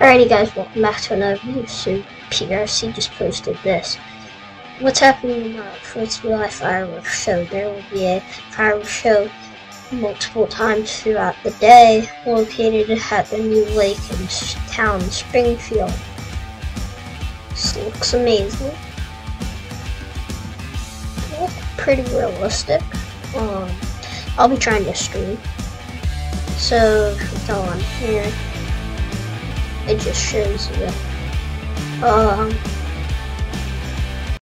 Alrighty guys, welcome back to another video. So PRC just posted this. What's happening in our Fourth of July fireworks show? There will be a fireworks show multiple times throughout the day located at the new lake in town Springfield. This looks amazing. Look pretty realistic. Um, I'll be trying to stream. So go on here, it just shows you. Um,